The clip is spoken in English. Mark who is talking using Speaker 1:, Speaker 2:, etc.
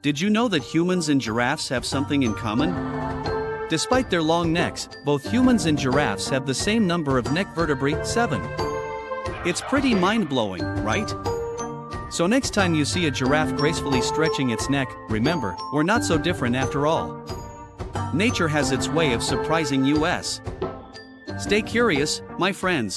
Speaker 1: Did you know that humans and giraffes have something in common? Despite their long necks, both humans and giraffes have the same number of neck vertebrae, 7. It's pretty mind-blowing, right? So next time you see a giraffe gracefully stretching its neck, remember, we're not so different after all. Nature has its way of surprising us. Stay curious, my friends.